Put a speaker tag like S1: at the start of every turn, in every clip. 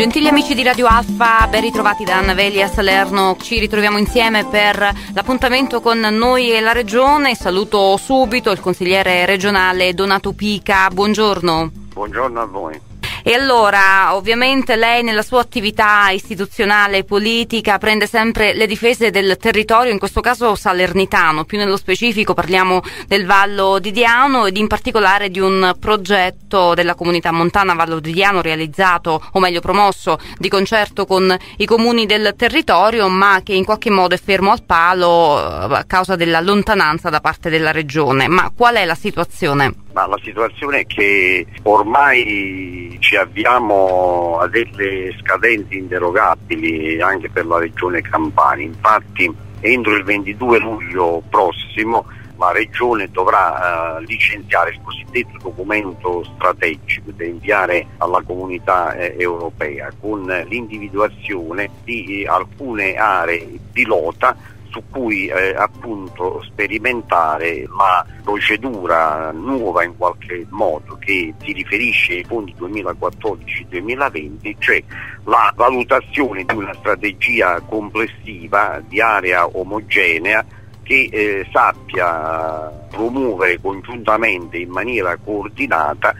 S1: Gentili amici di Radio Alfa, ben ritrovati da Anna Veli a Salerno. Ci ritroviamo insieme per l'appuntamento con noi e la Regione. Saluto subito il consigliere regionale Donato Pica. Buongiorno.
S2: Buongiorno a voi.
S1: E allora, ovviamente lei nella sua attività istituzionale e politica prende sempre le difese del territorio, in questo caso salernitano, più nello specifico parliamo del Vallo di Diano ed in particolare di un progetto della comunità montana Vallo di Diano realizzato, o meglio promosso, di concerto con i comuni del territorio, ma che in qualche modo è fermo al palo eh, a causa della lontananza da parte della regione. Ma qual è la situazione?
S2: Ma la situazione è che ormai ci avviamo a delle scadenze inderogabili anche per la regione Campania, infatti entro il 22 luglio prossimo la regione dovrà uh, licenziare il cosiddetto documento strategico da inviare alla comunità eh, europea con l'individuazione di eh, alcune aree pilota su cui eh, appunto sperimentare la procedura nuova in qualche modo che si riferisce ai fondi 2014-2020, cioè la valutazione di una strategia complessiva di area omogenea che eh, sappia promuovere congiuntamente in maniera coordinata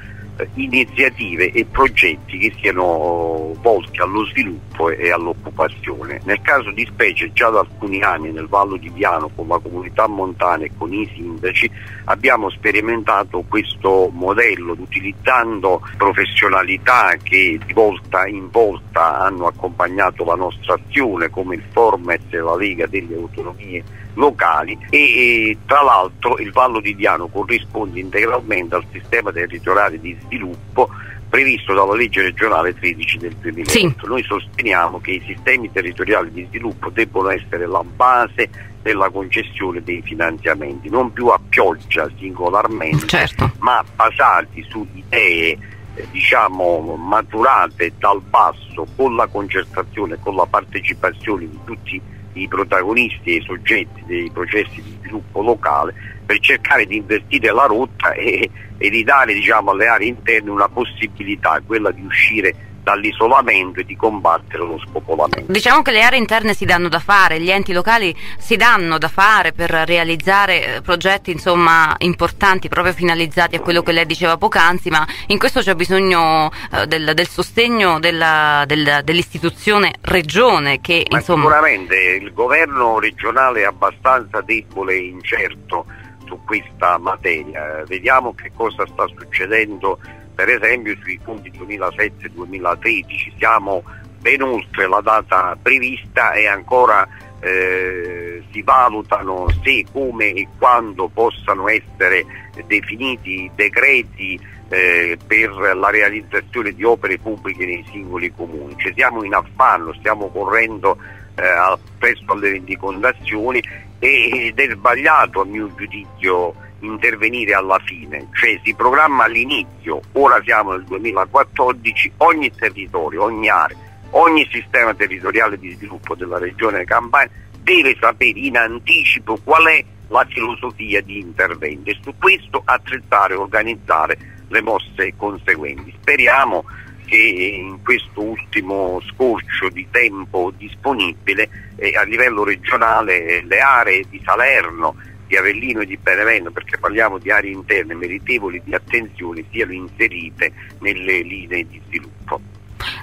S2: iniziative e progetti che siano volti allo sviluppo e all'occupazione. Nel caso di specie già da alcuni anni nel Vallo di Piano con la comunità montana e con i sindaci abbiamo sperimentato questo modello utilizzando professionalità che di volta in volta hanno accompagnato la nostra azione come il Formet e la Lega delle Autonomie locali e, e tra l'altro il Vallo di Diano corrisponde integralmente al sistema territoriale di sviluppo previsto dalla legge regionale 13 del 2008. Sì. Noi sosteniamo che i sistemi territoriali di sviluppo debbono essere la base della concessione dei finanziamenti, non più a pioggia singolarmente, certo. ma basati su idee eh, diciamo maturate dal basso con la concertazione, con la partecipazione di tutti i i protagonisti e i soggetti dei processi di sviluppo locale per cercare di invertire la rotta e, e di dare diciamo, alle aree interne una possibilità, quella di uscire dall'isolamento e di combattere lo spopolamento.
S1: Diciamo che le aree interne si danno da fare, gli enti locali si danno da fare per realizzare eh, progetti insomma, importanti proprio finalizzati a quello che lei diceva poc'anzi, ma in questo c'è bisogno eh, del, del, sostegno dell'istituzione regione che insomma...
S2: Sicuramente il governo regionale è abbastanza debole e incerto su questa materia, vediamo che cosa sta succedendo per esempio sui fondi 2007-2013 siamo ben oltre la data prevista e ancora eh, si valutano se, come e quando possano essere definiti decreti eh, per la realizzazione di opere pubbliche nei singoli comuni. Ci siamo in affanno, stiamo correndo eh, presso alle rendicontazioni ed è sbagliato a mio giudizio intervenire alla fine, cioè si programma all'inizio, ora siamo nel 2014, ogni territorio, ogni area, ogni sistema territoriale di sviluppo della regione Campania deve sapere in anticipo qual è la filosofia di intervento e su questo attrezzare e organizzare le mosse conseguenti. Speriamo che in questo ultimo scorcio di tempo disponibile eh, a livello regionale le aree di Salerno di Avellino e di Benevento, perché parliamo di aree interne meritevoli di attenzione, siano inserite nelle linee di sviluppo.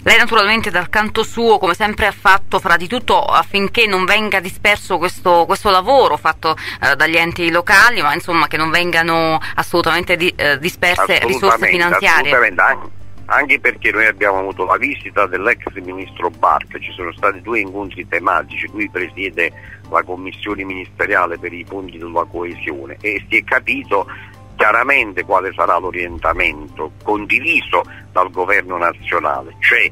S1: Lei naturalmente dal canto suo, come sempre ha fatto, farà di tutto affinché non venga disperso questo, questo lavoro fatto eh, dagli enti locali, ma insomma che non vengano assolutamente di, eh, disperse risorse finanziarie.
S2: Assolutamente, anche perché noi abbiamo avuto la visita dell'ex ministro Barca, ci sono stati due incontri tematici, lui presiede la commissione ministeriale per i fondi della coesione e si è capito chiaramente quale sarà l'orientamento condiviso dal governo nazionale, cioè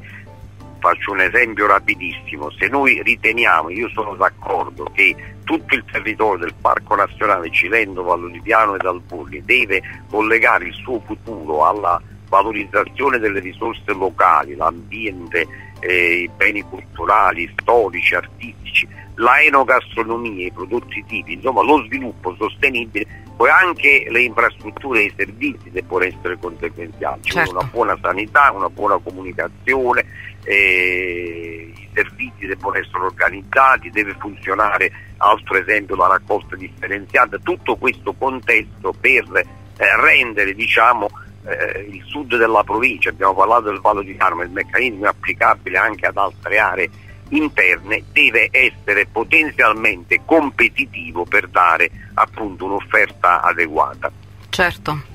S2: faccio un esempio rapidissimo, se noi riteniamo, io sono d'accordo che tutto il territorio del Parco Nazionale Cilento, Vallo di Piano ed Alburni deve collegare il suo futuro alla valorizzazione delle risorse locali, l'ambiente, eh, i beni culturali, storici, artistici, la enogastronomia, i prodotti tipi, insomma lo sviluppo sostenibile poi anche le infrastrutture e i servizi devono essere conseguenziali, certo. una buona sanità, una buona comunicazione, eh, i servizi devono essere organizzati, deve funzionare altro esempio la raccolta differenziata, tutto questo contesto per eh, rendere diciamo, eh, il sud della provincia, abbiamo parlato del Vallo di Carmo, il meccanismo è applicabile anche ad altre aree interne, deve essere potenzialmente competitivo per dare appunto un'offerta adeguata.
S1: Certo.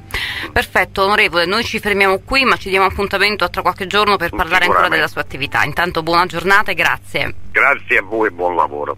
S1: Perfetto, onorevole, noi ci fermiamo qui ma ci diamo appuntamento tra qualche giorno per parlare ancora della sua attività. Intanto buona giornata e grazie.
S2: Grazie a voi e buon lavoro.